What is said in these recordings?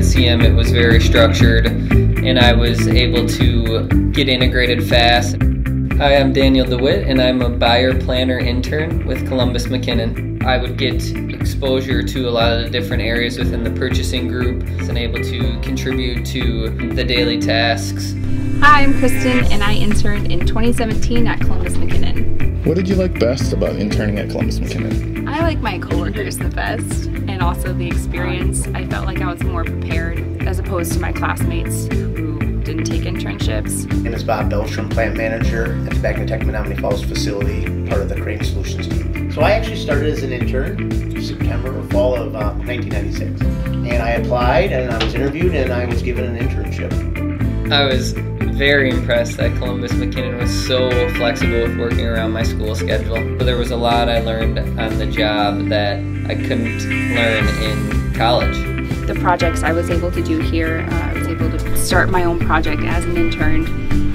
UTM, it was very structured, and I was able to get integrated fast. Hi, I'm Daniel DeWitt, and I'm a buyer planner intern with Columbus McKinnon. I would get exposure to a lot of the different areas within the purchasing group and able to contribute to the daily tasks. Hi, I'm Kristen, and I interned in 2017 at Columbus McKinnon. What did you like best about interning at Columbus McKinnon? I like my coworkers the best, and also the experience. I felt like I was more prepared as opposed to my classmates who didn't take internships. And it's Bob Belstrom, plant manager at Magnetek Menomonee Falls facility, part of the Crane Solutions team. So I actually started as an intern September or fall of uh, 1996. And I applied and I was interviewed and I was given an internship. I was very impressed that Columbus McKinnon was so flexible with working around my school schedule. But there was a lot I learned on the job that I couldn't learn in college. The projects I was able to do here, uh, I was able to start my own project as an intern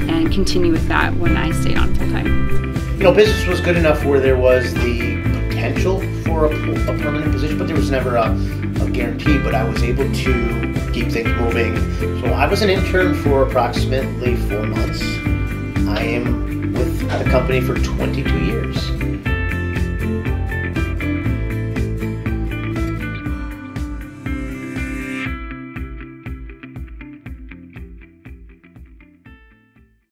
and continue with that when I stayed on full time. You know, business was good enough where there was the potential for a, a permanent position, but there was never a, a guarantee. But I was able to keep things moving. So I was an intern for approximately four months. I am with the company for 22 years.